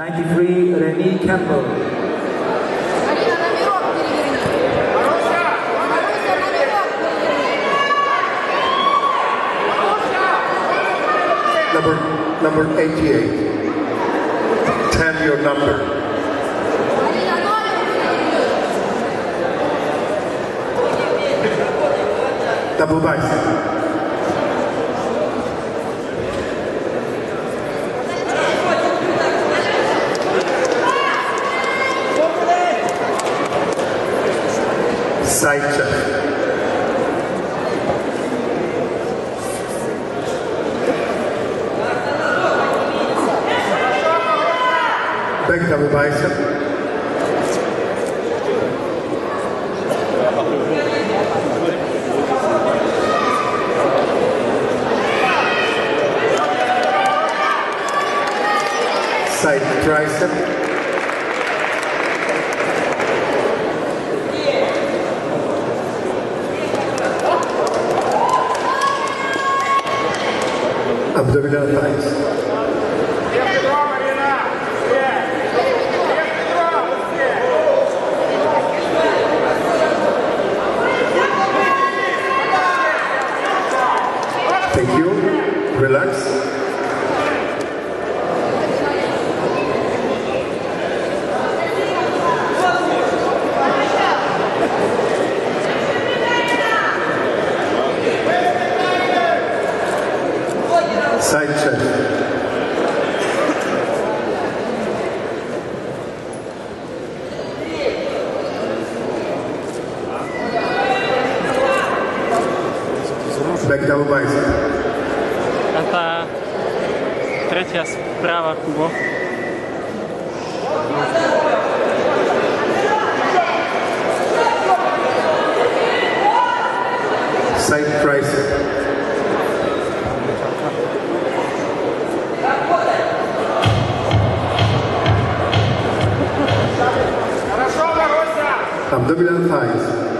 93, Renee Campbell. Number, number 88. Tell your number. Double Vice. Tricep. Abdominal thighs. Это третья справа кубов. Сайт прайс. Хорошо, Там Абдобилян Хайс.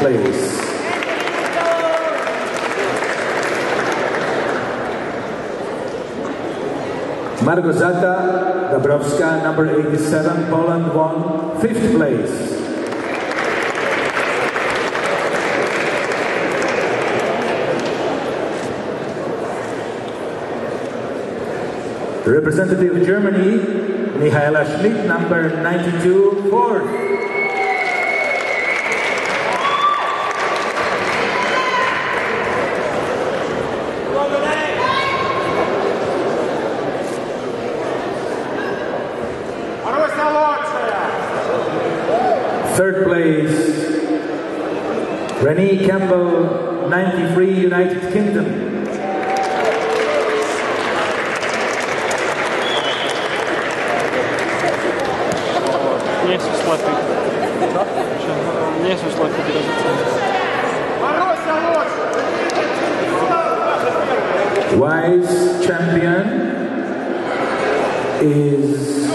place. Malgorzata Dabrowska, number 87, Poland won fifth place. Representative of Germany, Michaela Schmidt, number 92, fourth. Renee Campbell, 93, United Kingdom. Не со сладкой. Не Vice champion is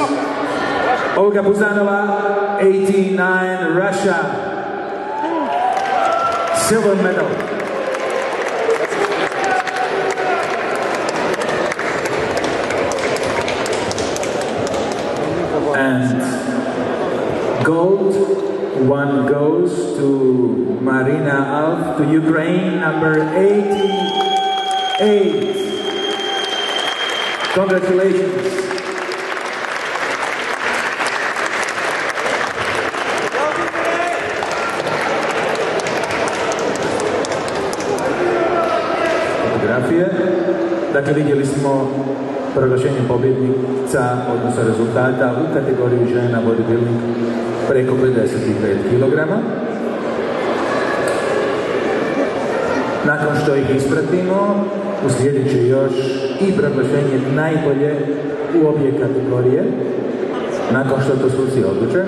Olga Buzanova, 89, Russia. Silver medal. And gold one goes to Marina Alf to Ukraine, number 88. Congratulations. Dakle, vidjeli smo proglašenje pobjednica, odnosno rezultata u kategoriji žena bodybuilding preko 55 kg. Nakon što ih ispratimo, uslijedit će još i proglašenje najbolje u obje kategorije, nakon što to suci odluče.